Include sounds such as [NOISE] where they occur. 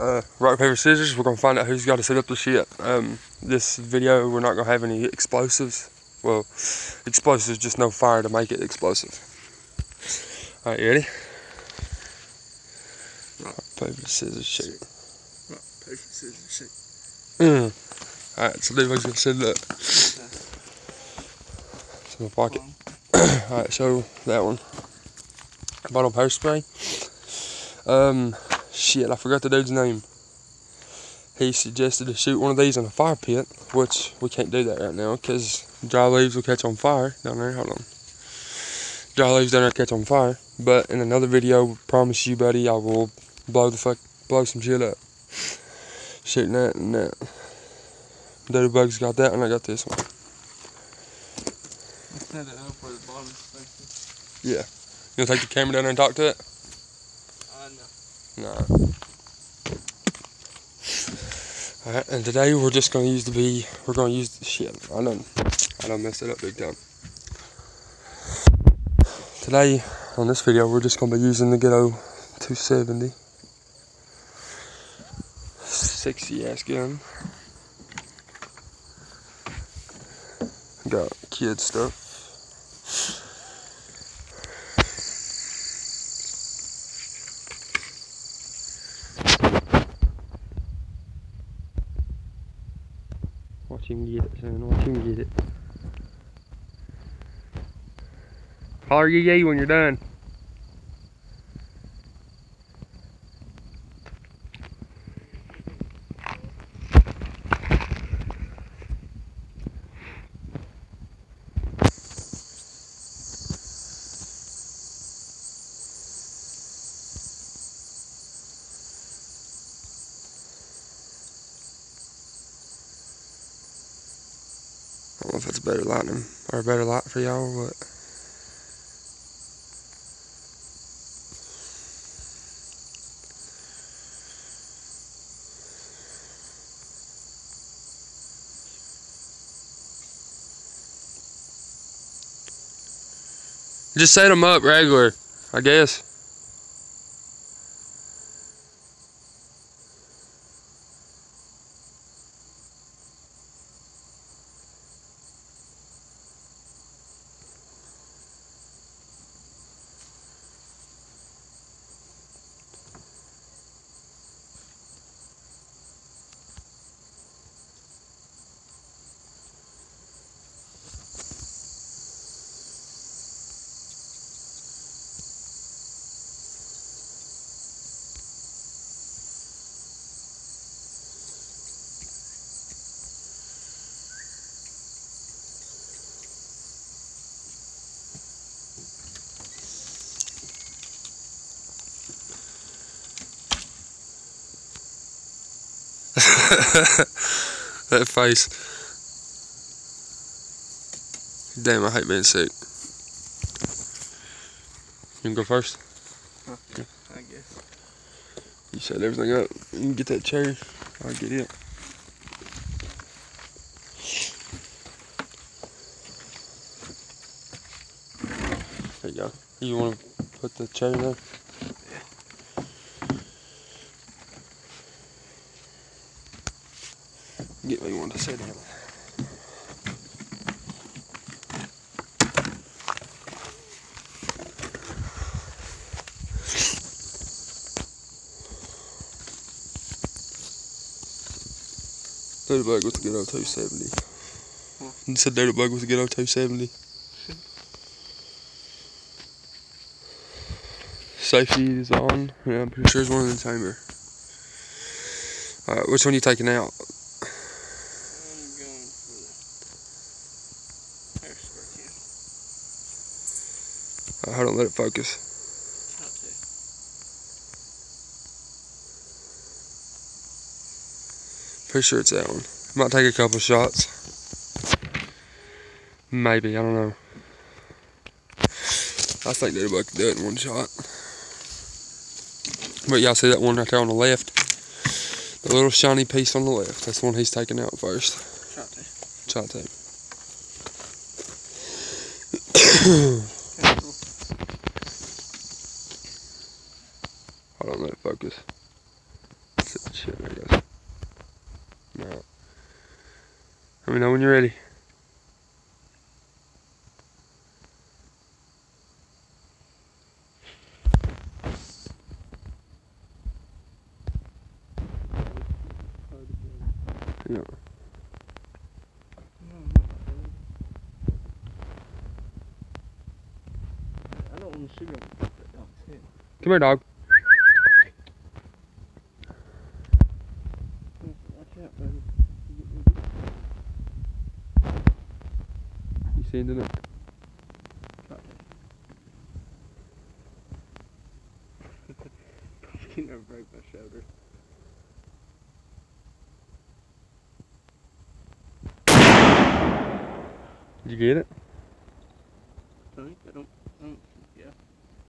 uh, rock, paper, scissors. We're gonna find out who's got to set up the shit. Um, this video, we're not gonna have any explosives. Well, explosives, just no fire to make it explosive. All right, you ready? Rock, paper, scissors, shoot. Rock, paper, scissors, shoot. Mm. Alright, so Levi's gonna set it up. So my pocket. [COUGHS] Alright, so that one. Bottle power spray. Um, shit, I forgot the dude's name. He suggested to shoot one of these in a fire pit, which we can't do that right now because dry leaves will catch on fire down there. Hold on. Dry leaves down there catch on fire. But in another video, promise you, buddy, I will blow the fuck, blow some shit up. Shooting that and that. Doodlebug's got that, and I got this one. Set it up where the bottom's facing. You gonna take the camera down there and talk to it? No. Alright, and today we're just gonna use the B. We're gonna use the shit. I don't, I don't mess it up big time. Today, on this video, we're just gonna be using the Ghetto 270. Sexy ass gun. Got kid stuff. Watch him get it, son. Watch him get it. Holler yee when you're done. I don't know if it's better lighting or a better light for y'all what. Just set them up regular, I guess. [LAUGHS] that face. Damn, I hate being sick. You can go first? I guess. You set everything up. You can get that chair. I'll get it. There you go. You want to put the chair there? Get me one to sit in. Dirtybug with the good old 270. You said Dirtybug with the good old 270. Safety is on. Yeah, I'm pretty sure it's one in the chamber. Alright, uh, which one are you taking out? I'm going for the air spray can. Uh, hold on, let it focus. Pretty sure it's that one. Might take a couple shots. Maybe, I don't know. I think Dirtybug can do it in one shot. But y'all see that one right there on the left? The little shiny piece on the left. That's the one he's taking out first. Try to. Shot tape. Okay, cool. Hold on, let it focus. shit, I guess. No. Let me know when you're ready. Yeah. No, I'm not ready. I don't want to shoot him. That dog's head. Come here, dog. Watch out, buddy. You seen it? You never break my shoulder. Did you get it?